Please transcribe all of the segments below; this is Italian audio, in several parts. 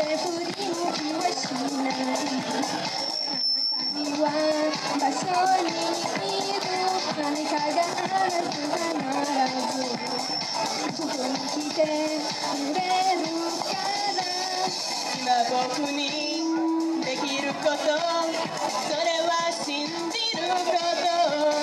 し振り向きしない花には場所にいる何かがある必ずここに来てくれるから今僕にできることそれは信じること。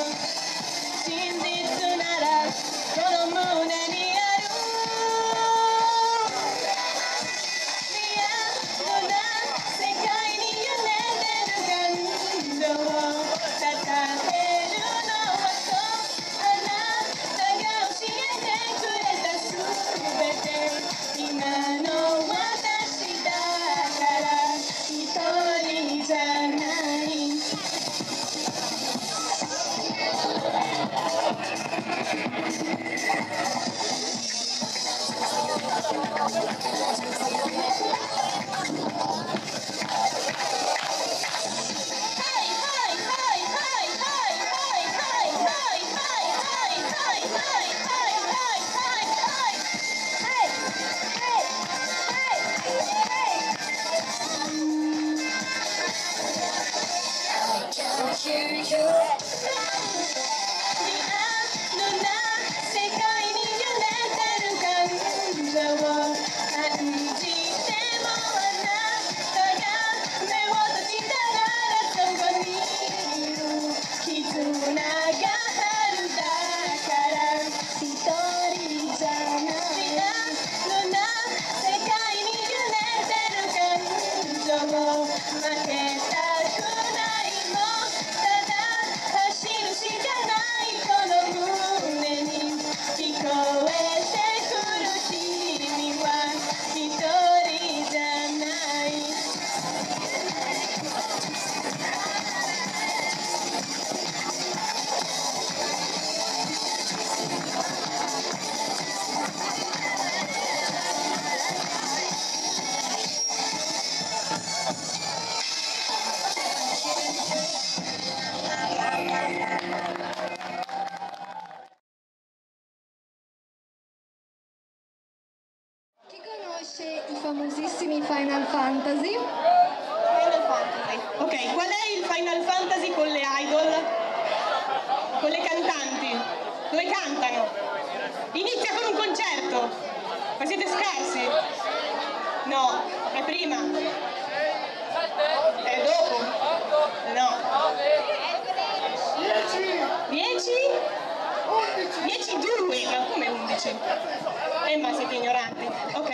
i famosissimi Final Fantasy. Final Fantasy. Ok, qual è il Final Fantasy con le idol? Con le cantanti? Dove cantano? Inizia con un concerto! Ma siete scarsi? No, è prima. È dopo. No. 10! 10? 11! 10 2, ma come 11? Eh ma siete ignoranti. Ok.